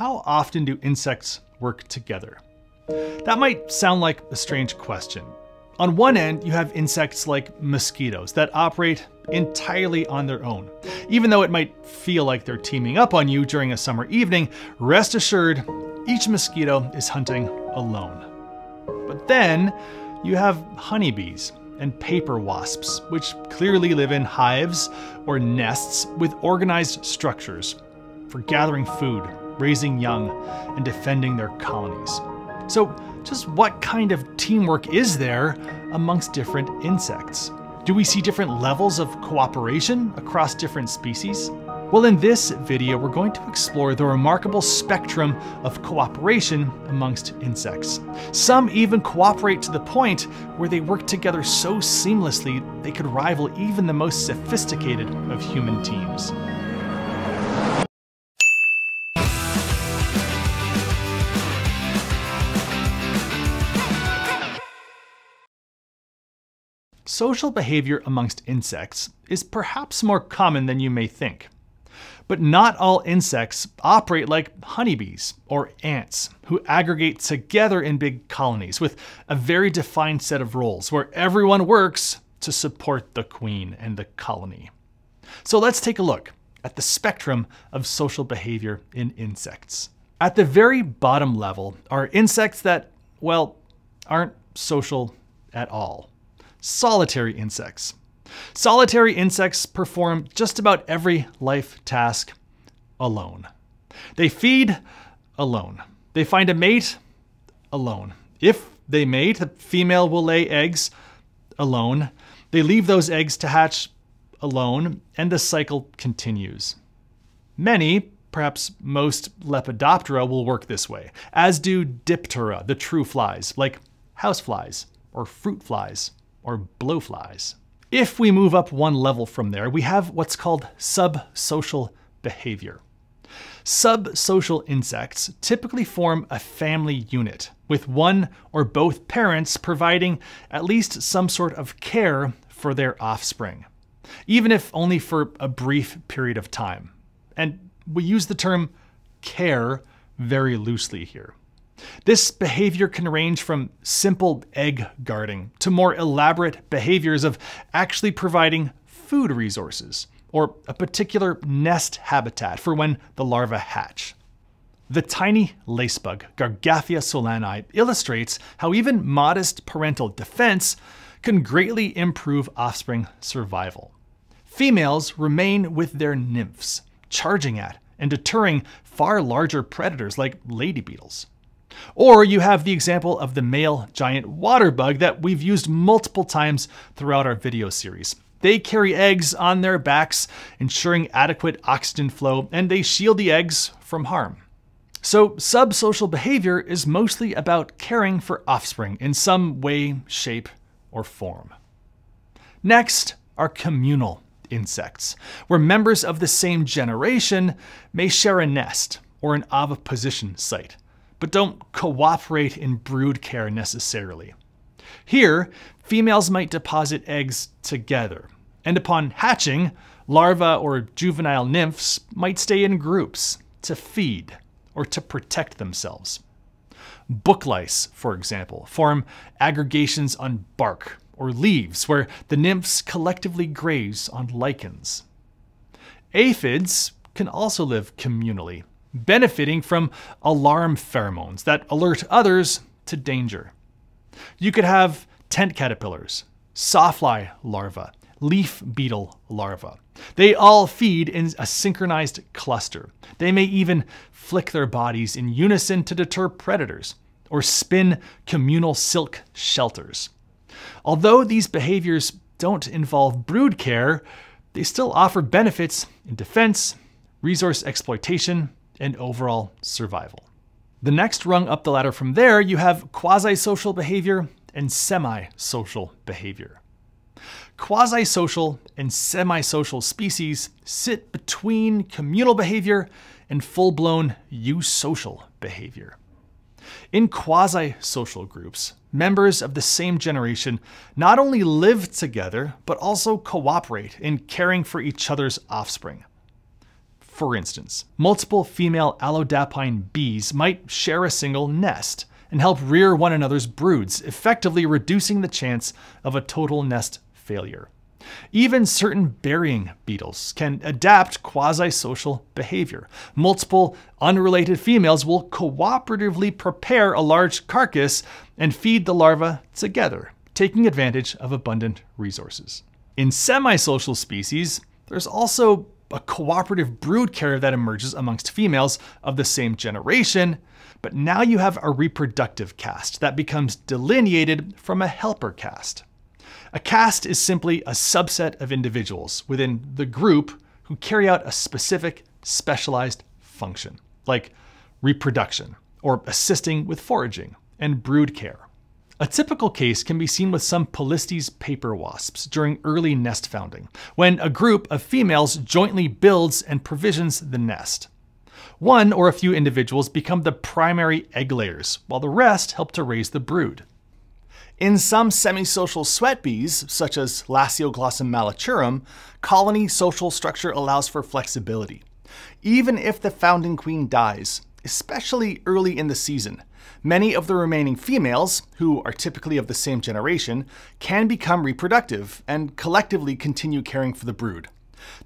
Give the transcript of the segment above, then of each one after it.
how often do insects work together? That might sound like a strange question. On one end, you have insects like mosquitoes that operate entirely on their own. Even though it might feel like they're teaming up on you during a summer evening, rest assured, each mosquito is hunting alone. But then you have honeybees and paper wasps, which clearly live in hives or nests with organized structures for gathering food, raising young, and defending their colonies. So, just what kind of teamwork is there amongst different insects? Do we see different levels of cooperation across different species? Well, in this video, we're going to explore the remarkable spectrum of cooperation amongst insects. Some even cooperate to the point where they work together so seamlessly they could rival even the most sophisticated of human teams. Social behavior amongst insects is perhaps more common than you may think. But not all insects operate like honeybees or ants, who aggregate together in big colonies with a very defined set of roles where everyone works to support the queen and the colony. So let's take a look at the spectrum of social behavior in insects. At the very bottom level are insects that, well, aren't social at all solitary insects. Solitary insects perform just about every life task alone. They feed alone. They find a mate alone. If they mate, the female will lay eggs alone. They leave those eggs to hatch alone, and the cycle continues. Many, perhaps most Lepidoptera will work this way, as do Diptera, the true flies, like houseflies or fruit flies or blowflies. If we move up one level from there, we have what's called subsocial behavior. Subsocial insects typically form a family unit, with one or both parents providing at least some sort of care for their offspring, even if only for a brief period of time. And we use the term care very loosely here. This behavior can range from simple egg guarding to more elaborate behaviors of actually providing food resources or a particular nest habitat for when the larvae hatch. The tiny lacebug, Gargaphia solani, illustrates how even modest parental defense can greatly improve offspring survival. Females remain with their nymphs, charging at and deterring far larger predators like lady beetles. Or you have the example of the male giant water bug that we've used multiple times throughout our video series. They carry eggs on their backs, ensuring adequate oxygen flow, and they shield the eggs from harm. So, subsocial behavior is mostly about caring for offspring in some way, shape, or form. Next are communal insects, where members of the same generation may share a nest or an oviposition site but don't cooperate in brood care necessarily. Here, females might deposit eggs together, and upon hatching, larvae or juvenile nymphs might stay in groups to feed or to protect themselves. Book lice, for example, form aggregations on bark or leaves where the nymphs collectively graze on lichens. Aphids can also live communally, benefiting from alarm pheromones that alert others to danger. You could have tent caterpillars, sawfly larvae, leaf beetle larvae. They all feed in a synchronized cluster. They may even flick their bodies in unison to deter predators or spin communal silk shelters. Although these behaviors don't involve brood care, they still offer benefits in defense, resource exploitation, and overall survival. The next rung up the ladder from there, you have quasi-social behavior and semi-social behavior. Quasi-social and semi-social species sit between communal behavior and full-blown eusocial behavior. In quasi-social groups, members of the same generation not only live together, but also cooperate in caring for each other's offspring. For instance, multiple female allodapine bees might share a single nest and help rear one another's broods, effectively reducing the chance of a total nest failure. Even certain burying beetles can adapt quasi-social behavior. Multiple unrelated females will cooperatively prepare a large carcass and feed the larvae together, taking advantage of abundant resources. In semi-social species, there's also a cooperative brood care that emerges amongst females of the same generation, but now you have a reproductive caste that becomes delineated from a helper caste. A caste is simply a subset of individuals within the group who carry out a specific specialized function, like reproduction, or assisting with foraging and brood care. A typical case can be seen with some Polistes paper wasps during early nest founding, when a group of females jointly builds and provisions the nest. One or a few individuals become the primary egg layers, while the rest help to raise the brood. In some semisocial sweat bees, such as Lasioglossum malachurum, colony social structure allows for flexibility. Even if the founding queen dies, especially early in the season, many of the remaining females, who are typically of the same generation, can become reproductive and collectively continue caring for the brood.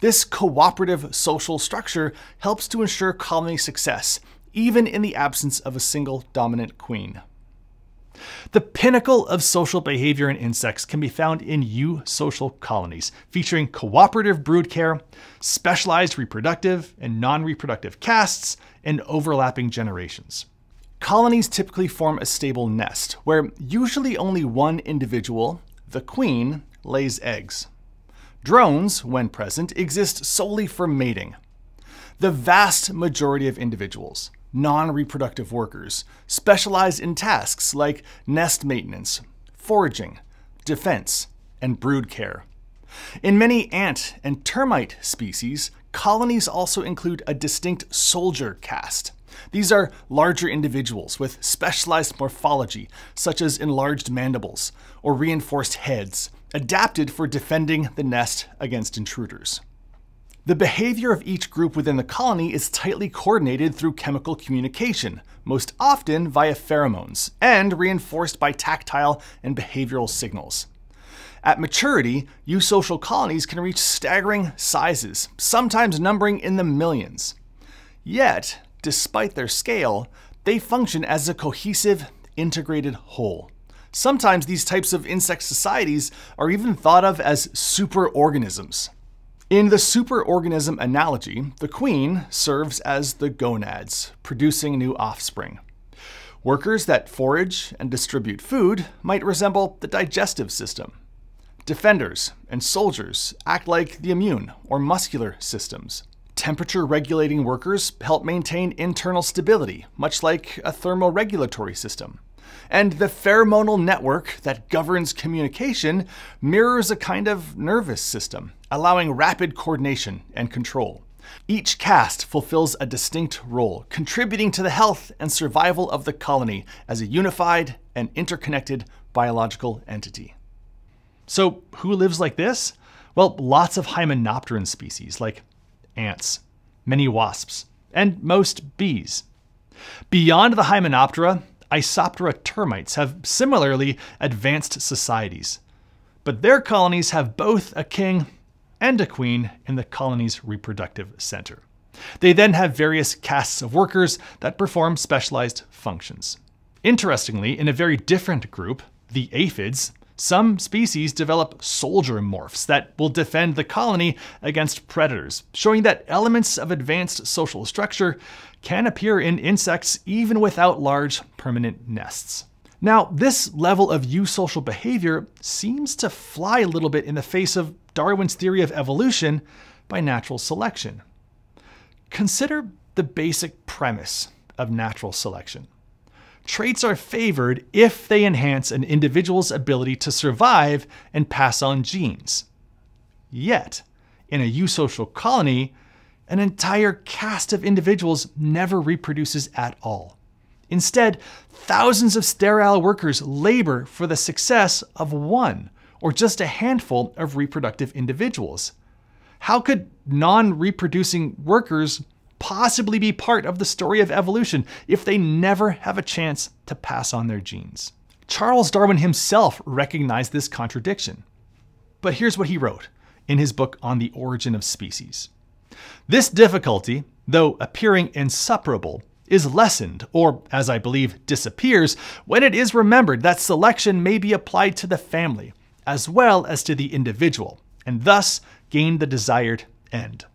This cooperative social structure helps to ensure colony success, even in the absence of a single dominant queen. The pinnacle of social behavior in insects can be found in eusocial colonies, featuring cooperative brood care, specialized reproductive and non-reproductive castes, and overlapping generations. Colonies typically form a stable nest, where usually only one individual, the queen, lays eggs. Drones, when present, exist solely for mating. The vast majority of individuals, non-reproductive workers, specialize in tasks like nest maintenance, foraging, defense, and brood care. In many ant and termite species, colonies also include a distinct soldier caste. These are larger individuals with specialized morphology, such as enlarged mandibles or reinforced heads, adapted for defending the nest against intruders. The behavior of each group within the colony is tightly coordinated through chemical communication, most often via pheromones, and reinforced by tactile and behavioral signals. At maturity, eusocial colonies can reach staggering sizes, sometimes numbering in the millions. Yet, despite their scale, they function as a cohesive, integrated whole. Sometimes these types of insect societies are even thought of as superorganisms. In the superorganism analogy, the queen serves as the gonads, producing new offspring. Workers that forage and distribute food might resemble the digestive system. Defenders and soldiers act like the immune or muscular systems. Temperature regulating workers help maintain internal stability, much like a thermoregulatory system and the pheromonal network that governs communication mirrors a kind of nervous system, allowing rapid coordination and control. Each caste fulfills a distinct role, contributing to the health and survival of the colony as a unified and interconnected biological entity. So, who lives like this? Well, lots of hymenopteran species like ants, many wasps, and most bees. Beyond the Hymenoptera, Isoptera termites have similarly advanced societies, but their colonies have both a king and a queen in the colony's reproductive center. They then have various castes of workers that perform specialized functions. Interestingly, in a very different group, the aphids, some species develop soldier morphs that will defend the colony against predators, showing that elements of advanced social structure can appear in insects even without large permanent nests. Now, this level of eusocial behavior seems to fly a little bit in the face of Darwin's theory of evolution by natural selection. Consider the basic premise of natural selection. Traits are favored if they enhance an individual's ability to survive and pass on genes. Yet, in a eusocial colony, an entire caste of individuals never reproduces at all. Instead, thousands of sterile workers labor for the success of one or just a handful of reproductive individuals. How could non reproducing workers possibly be part of the story of evolution if they never have a chance to pass on their genes? Charles Darwin himself recognized this contradiction. But here's what he wrote in his book on the origin of species. This difficulty, though appearing insuperable, is lessened, or as I believe, disappears, when it is remembered that selection may be applied to the family, as well as to the individual, and thus gain the desired end.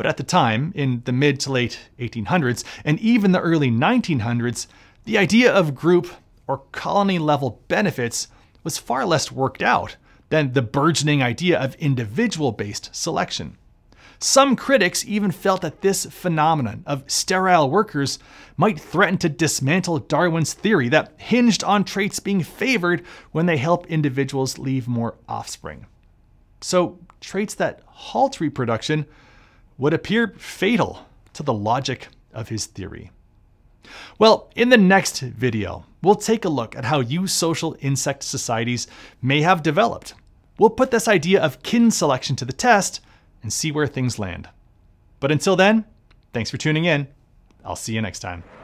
But at the time, in the mid to late 1800s, and even the early 1900s, the idea of group or colony level benefits was far less worked out than the burgeoning idea of individual based selection. Some critics even felt that this phenomenon of sterile workers might threaten to dismantle Darwin's theory that hinged on traits being favored when they help individuals leave more offspring. So, traits that halt reproduction would appear fatal to the logic of his theory. Well, in the next video, we'll take a look at how eusocial insect societies may have developed. We'll put this idea of kin selection to the test and see where things land. But until then, thanks for tuning in. I'll see you next time.